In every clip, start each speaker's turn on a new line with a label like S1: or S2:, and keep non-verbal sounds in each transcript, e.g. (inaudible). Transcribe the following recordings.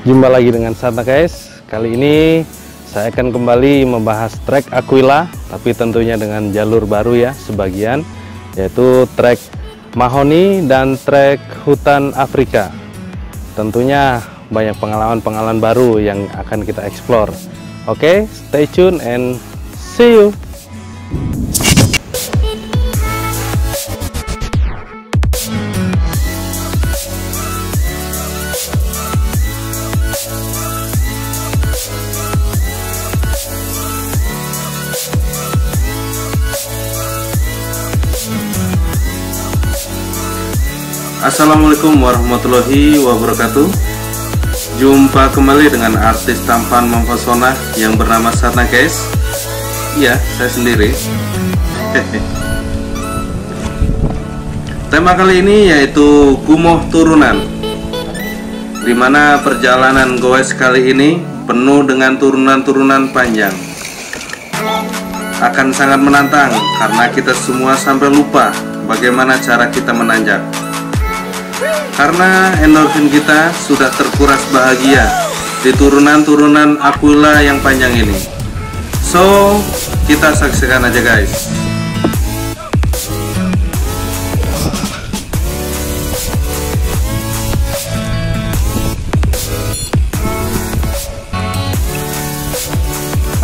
S1: Jumpa lagi dengan Sana guys. Kali ini saya akan kembali membahas trek Aquila, tapi tentunya dengan jalur baru ya sebagian, yaitu trek Mahoni dan trek hutan Afrika. Tentunya banyak pengalaman-pengalaman baru yang akan kita explore. Oke, stay tune and see you.
S2: Assalamualaikum warahmatullahi wabarakatuh. Jumpa kembali dengan artis tampan mempesona yang bernama Sarna guys. Iya, saya sendiri. (laughs) Tema kali ini yaitu Gumoh Turunan Di mana perjalanan goes kali ini penuh dengan turunan-turunan panjang. Akan sangat menantang karena kita semua sampai lupa bagaimana cara kita menanjak karena endorfin kita sudah terkuras bahagia di turunan-turunan Aquila yang panjang ini. So, kita saksikan aja guys.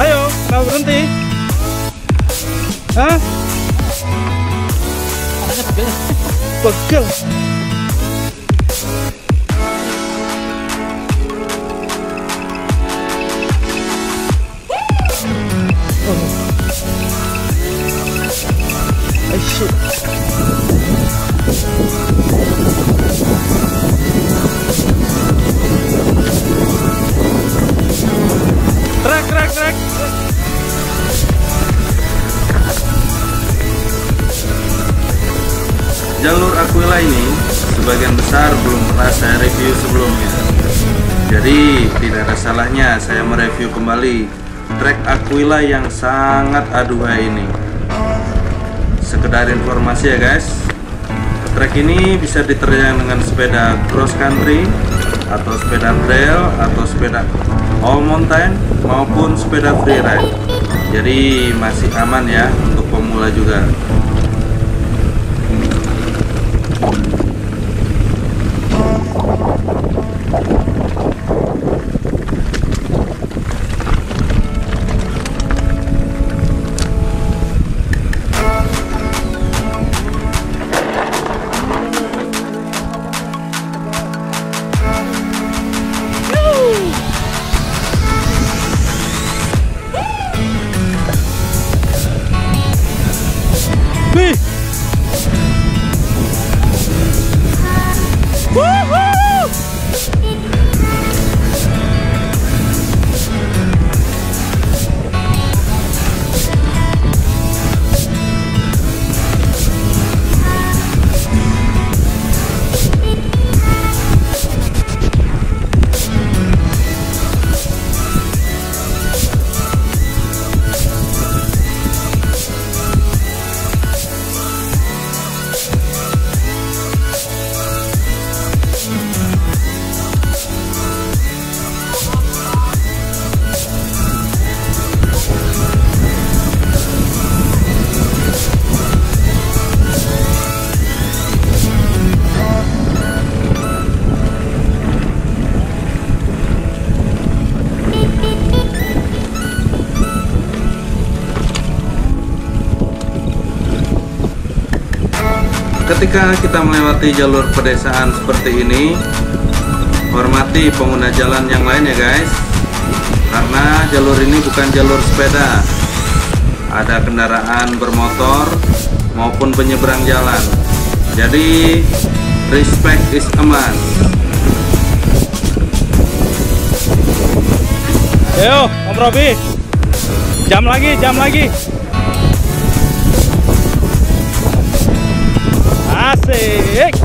S1: Ayo, kau berhenti. Hah? Pegel.
S2: Jalur Aquila ini sebagian besar belum pernah saya review sebelumnya. Jadi tidak ada salahnya saya mereview kembali trek Aquila yang sangat aduhai ini. Sekedar informasi ya guys, trek ini bisa diterjang dengan sepeda cross country atau sepeda trail atau sepeda all mountain maupun sepeda freeride. Jadi masih aman ya untuk pemula juga. Ketika kita melewati jalur pedesaan seperti ini, hormati pengguna jalan yang lain ya guys. Karena jalur ini bukan jalur sepeda. Ada kendaraan bermotor maupun penyeberang jalan. Jadi, respect is a must.
S1: Ayo, Om Robi. Jam lagi, jam lagi. Asik.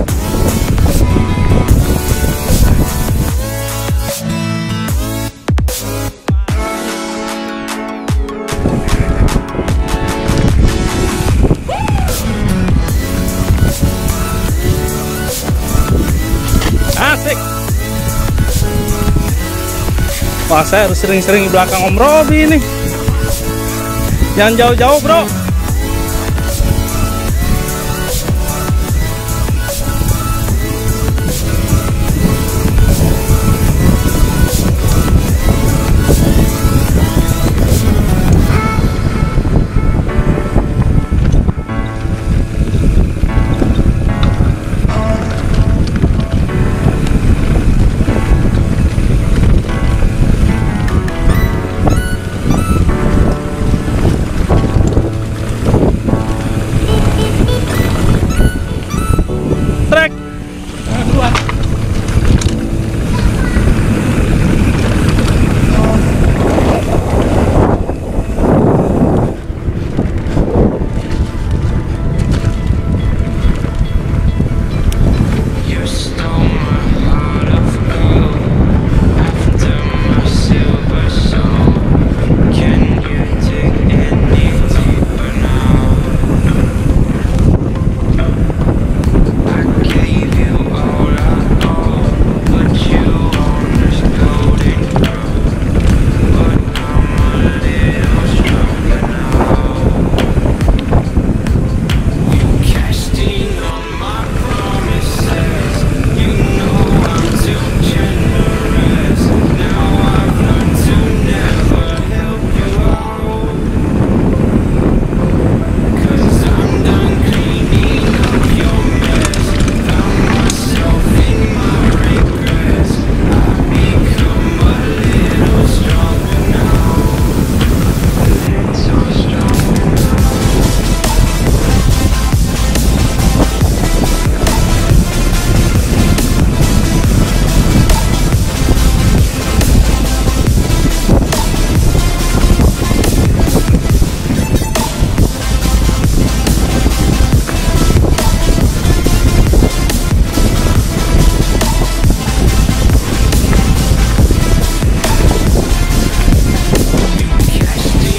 S3: Wah, saya harus sering-sering belakang Om Robi ini, Jangan jauh-jauh, Bro.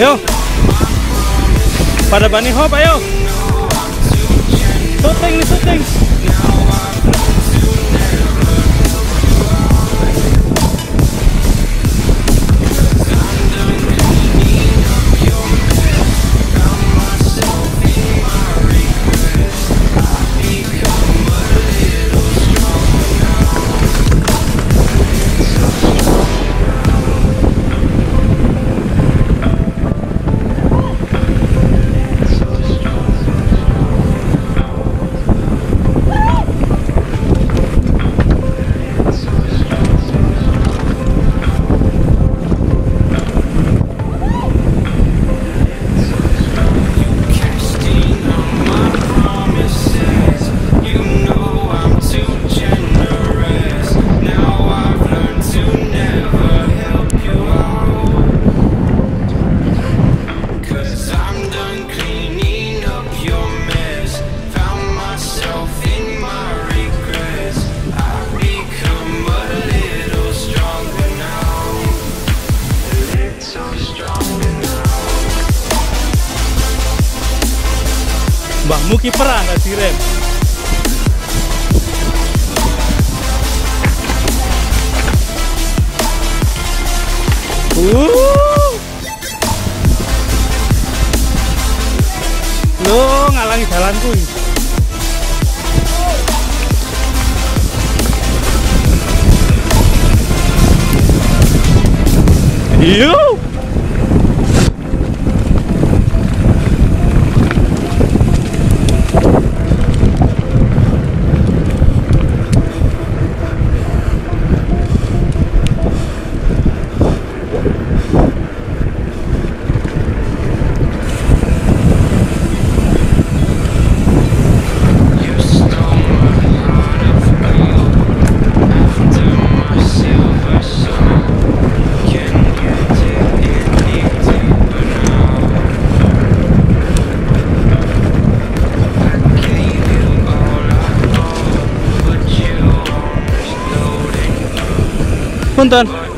S3: Yo. Pada bunny hop ayo. shooting nih syuting. kamu kiper nggak direm uh. Lo ngalangi jalanku ini. Yo! punton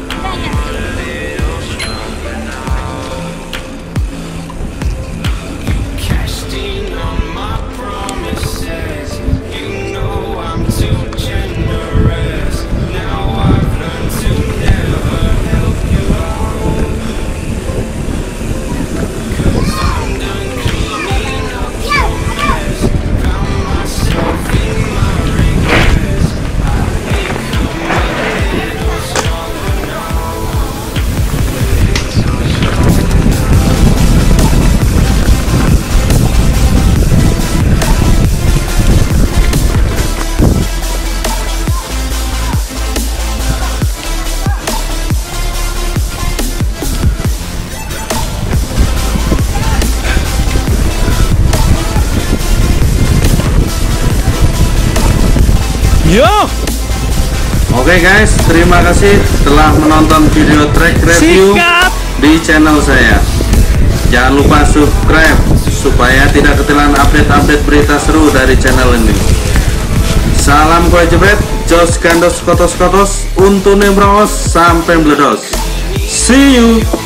S2: Oke guys, terima kasih telah menonton video track review
S3: sikat.
S2: di channel saya. Jangan lupa subscribe supaya tidak ketinggalan update-update berita seru dari channel ini. Salam kue jebret, jos gandos kotos kotos, untune bros, sampai bledos. See you.